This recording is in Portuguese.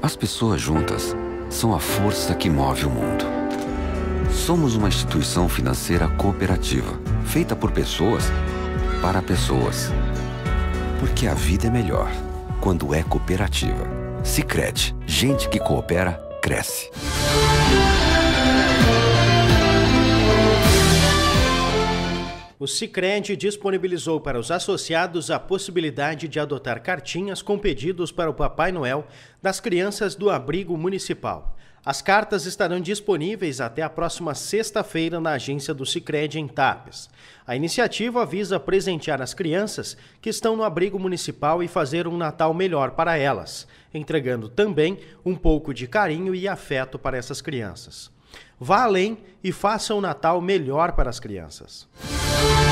As pessoas juntas são a força que move o mundo. Somos uma instituição financeira cooperativa, feita por pessoas para pessoas. Porque a vida é melhor quando é cooperativa. Sicredi, gente que coopera cresce. O Cicred disponibilizou para os associados a possibilidade de adotar cartinhas com pedidos para o Papai Noel das crianças do abrigo municipal. As cartas estarão disponíveis até a próxima sexta-feira na agência do Cicred em Tapes. A iniciativa visa presentear as crianças que estão no abrigo municipal e fazer um Natal melhor para elas, entregando também um pouco de carinho e afeto para essas crianças. Vá além e faça um Natal melhor para as crianças. Música